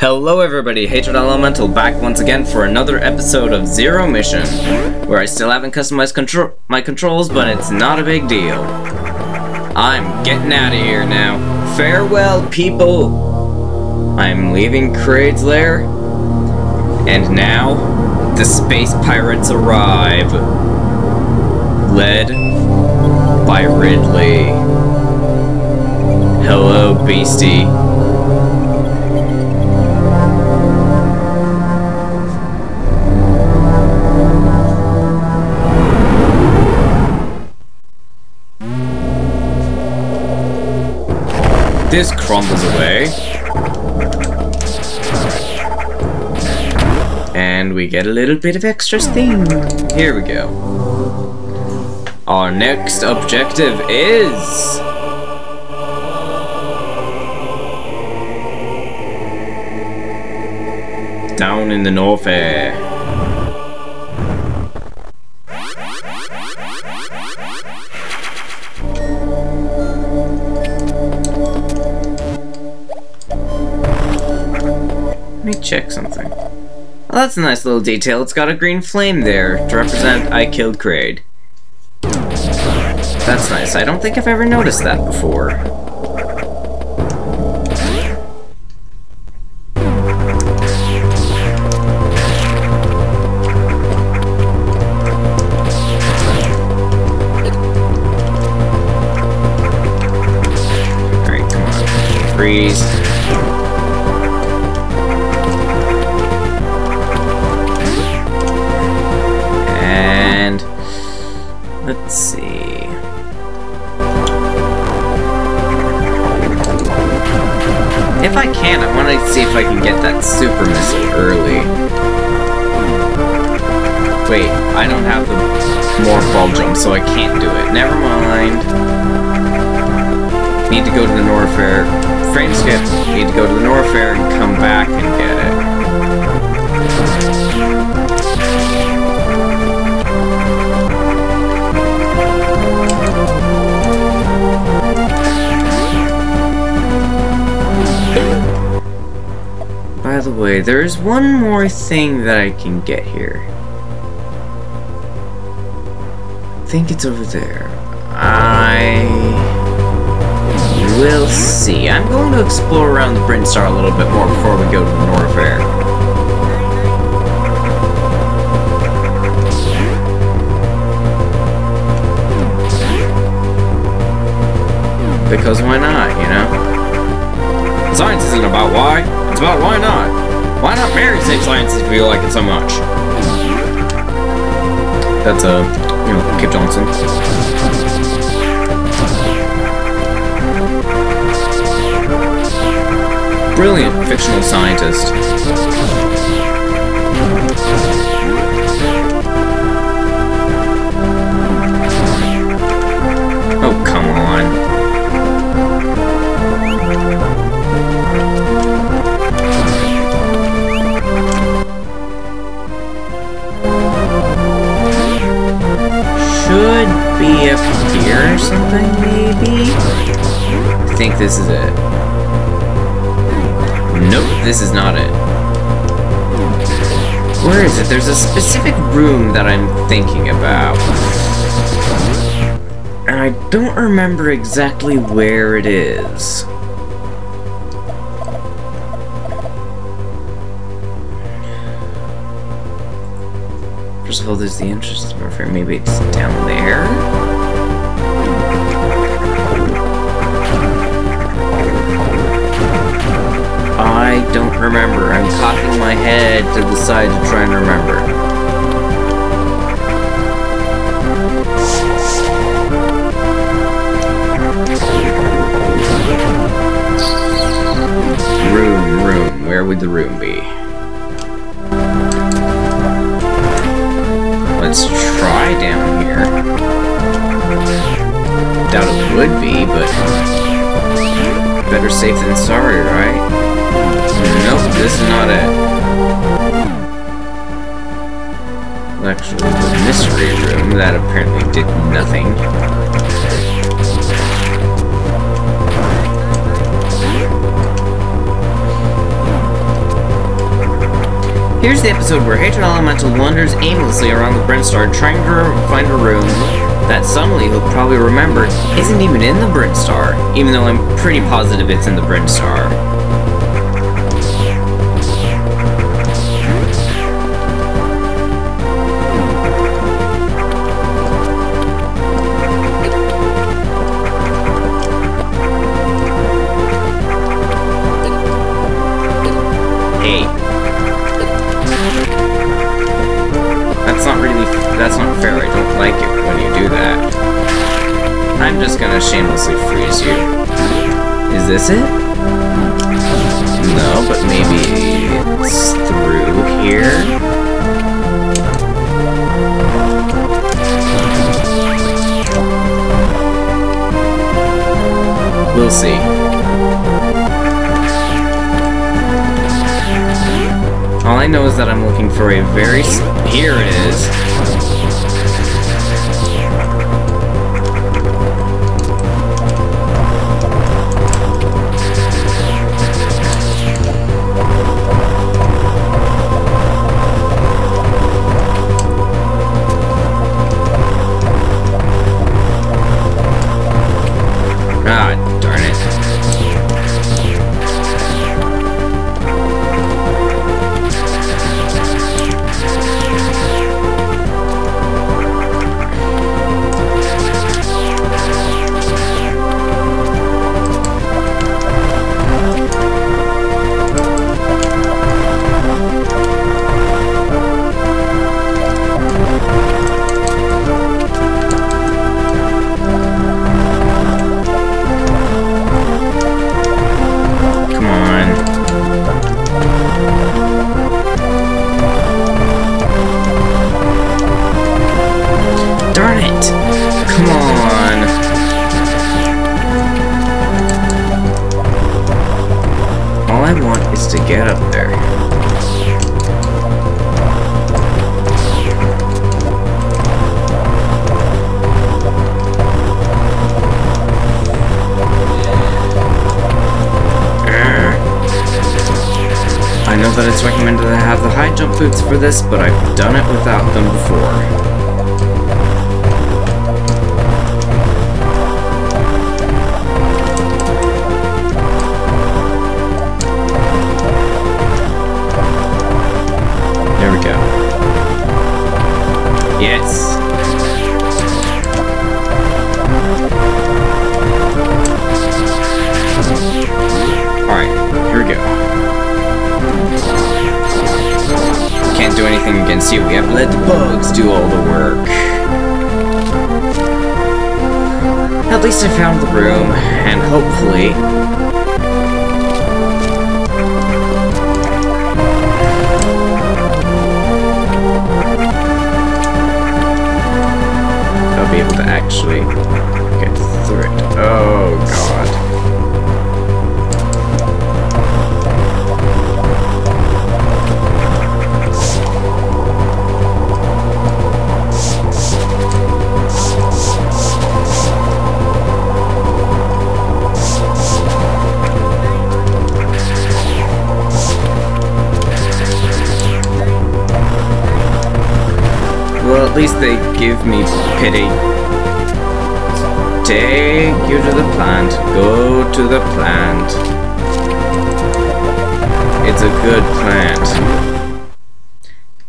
Hello everybody, Hatred Elemental back once again for another episode of Zero Mission, where I still haven't customized my controls, but it's not a big deal. I'm getting out of here now. Farewell, people! I'm leaving Kraid's lair, and now the space pirates arrive. Led by Ridley. Hello, Beastie. This crumbles away. And we get a little bit of extra steam. Here we go. Our next objective is... Down in the Norfair. Check something. Well, that's a nice little detail. It's got a green flame there to represent I killed Kraid. That's nice. I don't think I've ever noticed that before. Freeze. To go to the Norfair. Frame skip. Need to go to the Norfair and come back and get it. By the way, there's one more thing that I can get here. I think it's over there. Will see. I'm going to explore around the Brinstar a little bit more before we go to the Norfair. Because why not, you know? Science isn't about why, it's about why not. Why not marry save science if you like it so much? That's, uh, you know, Cave Johnson. Brilliant fictional scientist. Oh, come on. Should be up here or something, maybe? I think this is it. This is not it. Where is it? There's a specific room that I'm thinking about. And I don't remember exactly where it is. First of all, there's the entrance to Norfair. Maybe it's down there? Remember. I'm cocking my head to the side to try and remember. Room, room. Where would the room be? Let's try down here. Doubt it would be, but better safe than sorry, right? This is not it. Actually, the mystery room that apparently did nothing. Here's the episode where Hatred Elemental wanders aimlessly around the Brinstar trying to find a room that suddenly he'll probably remember isn't even in the Brinstar, even though I'm pretty positive it's in the Brinstar. Gonna shamelessly freeze you. Is this it? No, but maybe it's through here? We'll see. All I know is that I'm looking for a very... Here it is. For this, but I've done it without them before. Can't do anything against you. We have to let the bugs do all the work. At least I found the room, and hopefully... I'll be able to actually get through it. Oh, God. Pity. Take you to the plant. Go to the plant. It's a good plant.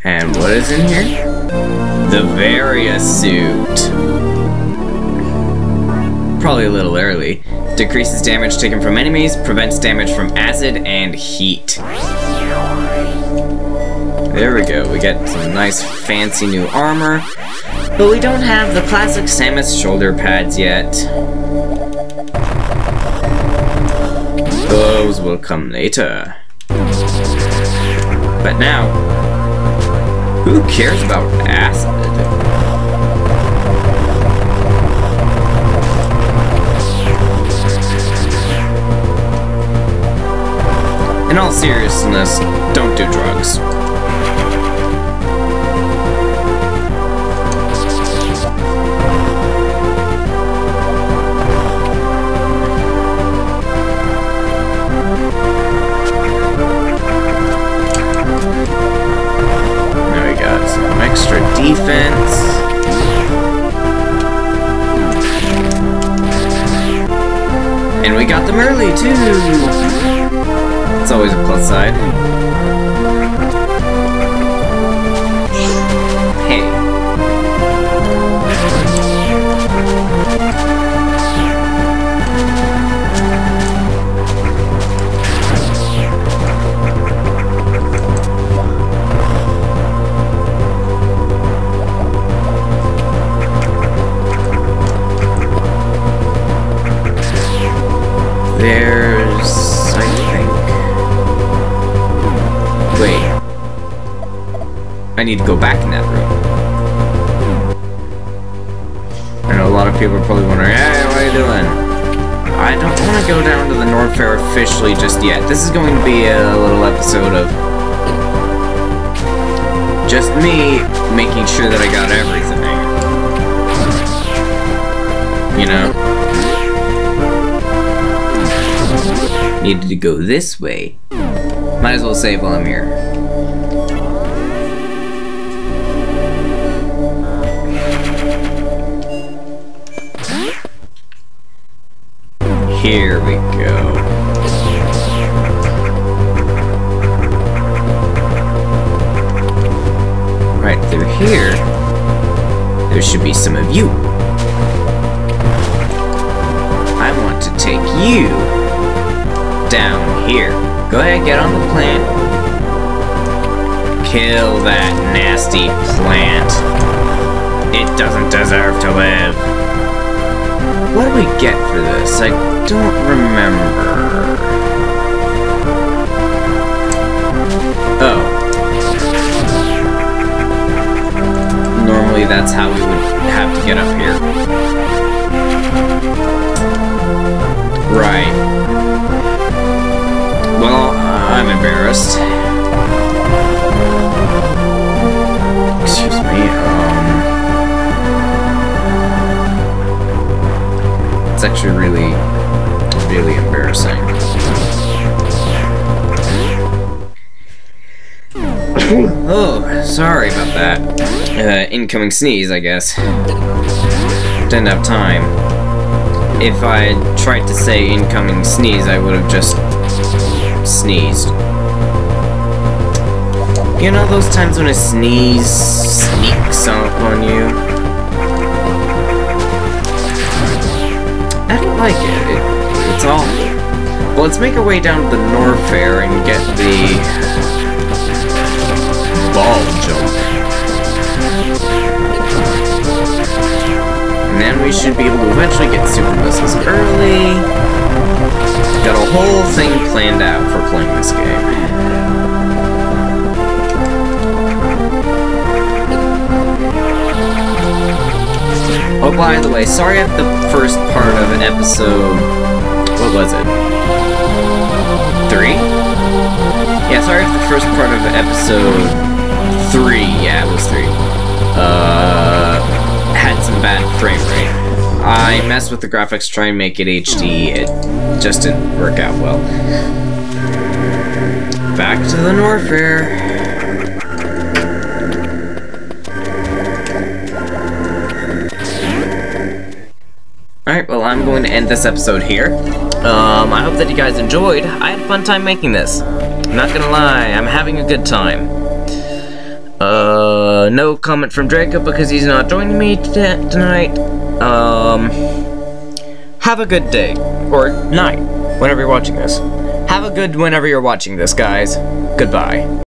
And what is in here? The Varia suit. Probably a little early. Decreases damage taken from enemies, prevents damage from acid and heat. There we go, we get some nice fancy new armor. But we don't have the classic Samus shoulder pads yet. Those will come later. But now, who cares about acid? In all seriousness, don't do drugs. There's... Think... Wait. I need to go back in that room. I know a lot of people are probably wondering, hey, what are you doing? I don't want to go down to the Norfair officially just yet. This is going to be a little episode of just me making sure that I got everything. You know? Needed to go this way. Might as well save while I'm here. Here we go. Right through here, there should be some of you. I want to take you down here. Go ahead, get on the plant. Kill that nasty plant. It doesn't deserve to live. What do we get for this? I don't remember. Oh. Normally that's how we would have to get up here. I'm embarrassed. Excuse me, um... It's actually really, really embarrassing. oh, sorry about that. Uh, incoming sneeze, I guess. Didn't have time. If I tried to say incoming sneeze, I would have just sneezed. You know those times when a sneeze sneaks up on you? I don't like it. it it's all. Well, let's make our way down to the North Fair and get the ball jump. And then we should be able to eventually get super missiles early. Got a whole thing planned out for playing this game. Oh, by the way, sorry at the first part of an episode. What was it? Three? Yeah, sorry if the first part of episode three, yeah, it was three, uh, had some bad frame rate. I messed with the graphics to try and make it HD, it just didn't work out well. Back to the Norfair. Alright, well, I'm going to end this episode here. Um, I hope that you guys enjoyed. I had a fun time making this. I'm not gonna lie, I'm having a good time. Uh, no comment from Draco because he's not joining me tonight. Um, have a good day. Or night, whenever you're watching this. Have a good whenever you're watching this, guys. Goodbye.